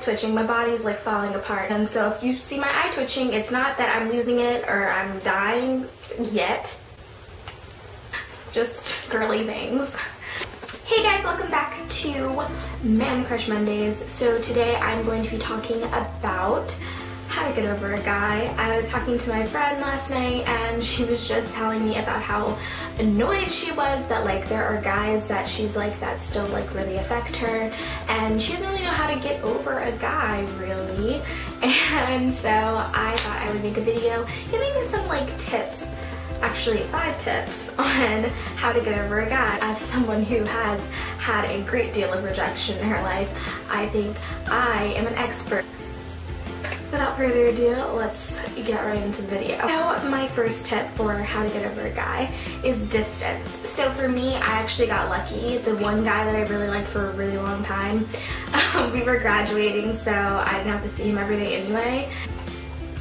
twitching. My body's like falling apart. And so if you see my eye twitching, it's not that I'm losing it or I'm dying yet. Just girly things. Hey guys, welcome back to Man Crush Mondays. So today I'm going to be talking about how to get over a guy. I was talking to my friend last night and she was just telling me about how annoyed she was that like there are guys that she's like that still like really affect her and she doesn't really know how to get over a guy really and so I thought I would make a video giving you some like tips actually five tips on how to get over a guy. As someone who has had a great deal of rejection in her life, I think I am an expert Without further ado, let's get right into the video. So my first tip for how to get over a guy is distance. So for me, I actually got lucky. The one guy that I really liked for a really long time, um, we were graduating, so I didn't have to see him every day anyway.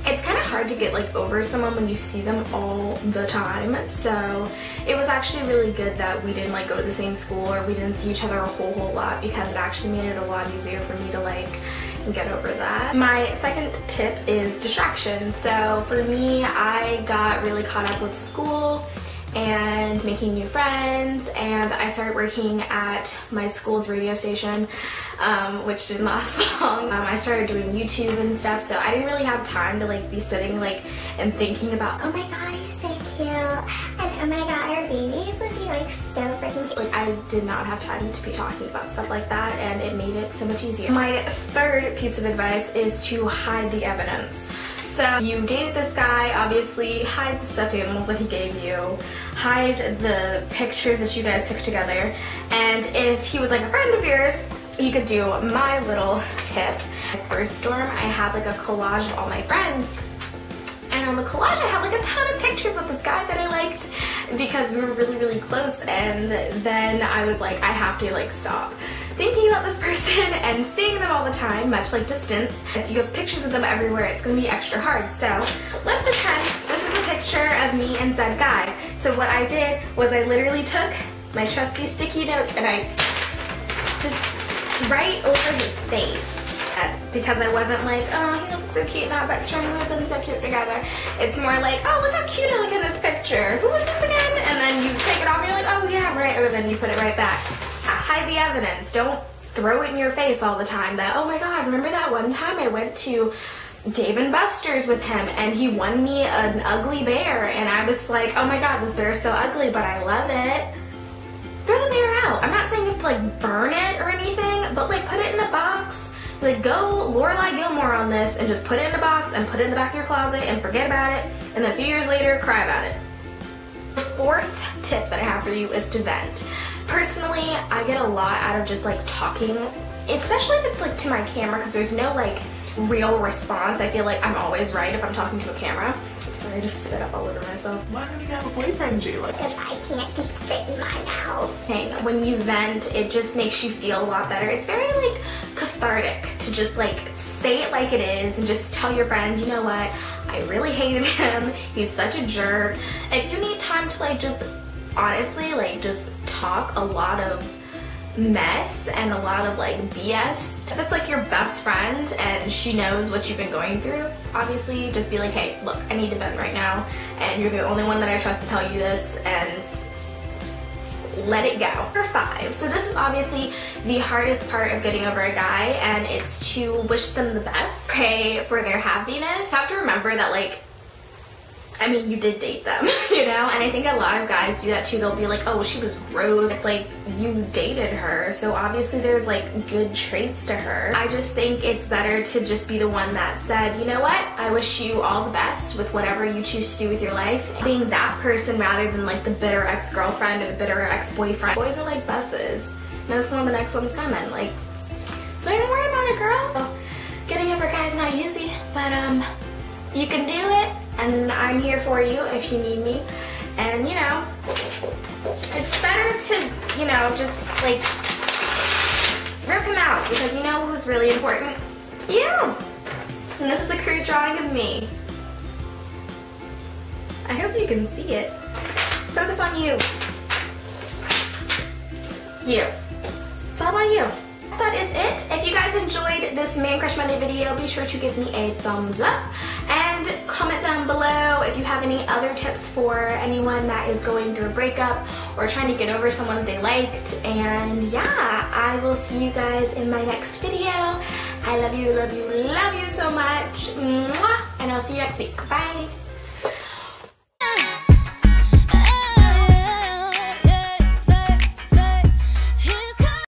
It's kind of hard to get like over someone when you see them all the time. So it was actually really good that we didn't like go to the same school or we didn't see each other a whole whole lot because it actually made it a lot easier for me to like get over that. My second tip is distraction. So for me, I got really caught up with school and making new friends and I started working at my school's radio station um, which didn't last long. Um, I started doing YouTube and stuff so I didn't really have time to like be sitting like and thinking about oh my god he's so cute oh my god our babies would be like so freaking cute. Like I did not have time to be talking about stuff like that and it made it so much easier. My third piece of advice is to hide the evidence. So you dated this guy, obviously hide the stuffed animals that he gave you, hide the pictures that you guys took together, and if he was like a friend of yours, you could do my little tip. First storm, I had like a collage of all my friends, and on the collage I have like a ton of pictures of this guy that I liked because we were really, really close, and then I was like, I have to like stop thinking about this person and seeing them all the time, much like distance. If you have pictures of them everywhere, it's gonna be extra hard. So let's pretend this is a picture of me and said guy. So what I did was I literally took my trusty sticky notes and I just right over his face because I wasn't like, oh, he looks so cute in that picture, and we've been so cute together. It's more like, oh, look how cute I look in this picture. Who is this again? And then you take it off and you're like, oh yeah, right, or then you put it right back hide the evidence. Don't throw it in your face all the time that, oh my god, remember that one time I went to Dave and Buster's with him and he won me an ugly bear and I was like, oh my god, this bear is so ugly, but I love it. Throw the bear out. I'm not saying you have to like burn it or anything, but like put it in a box. Like go Lorelai Gilmore on this and just put it in a box and put it in the back of your closet and forget about it and then a few years later cry about it. The fourth tip that I have for you is to vent. Personally, I get a lot out of just like talking, especially if it's like to my camera because there's no like real response. I feel like I'm always right if I'm talking to a camera. I'm sorry, I just spit up all over myself. Why don't you have a boyfriend, Jayla? Because I can't keep spit in my mouth. When you vent, it just makes you feel a lot better. It's very like cathartic to just like say it like it is and just tell your friends, you know what, I really hated him. He's such a jerk. If you need time to like just honestly like just talk a lot of mess and a lot of like BS. It's like your best friend and she knows what you've been going through, obviously just be like, hey, look, I need to vent right now and you're the only one that I trust to tell you this and let it go. Number five, so this is obviously the hardest part of getting over a guy and it's to wish them the best. Pray for their happiness. You have to remember that like I mean, you did date them, you know? And I think a lot of guys do that too. They'll be like, oh, she was gross. It's like, you dated her, so obviously there's like good traits to her. I just think it's better to just be the one that said, you know what? I wish you all the best with whatever you choose to do with your life. Being that person rather than like the bitter ex-girlfriend or the bitter ex-boyfriend. Boys are like buses. This one, the next one's coming. Like, don't even worry about it, girl. Getting over guys not easy, but um, you can do it I'm here for you if you need me. And you know, it's better to, you know, just like rip him out because you know who's really important? You! And this is a crude drawing of me. I hope you can see it. Focus on you. You. It's all about you. That is it. If you guys guys enjoyed this Man Crush Monday video, be sure to give me a thumbs up and comment down below if you have any other tips for anyone that is going through a breakup or trying to get over someone they liked. And yeah, I will see you guys in my next video. I love you, love you, love you so much. Mwah! And I'll see you next week. Bye.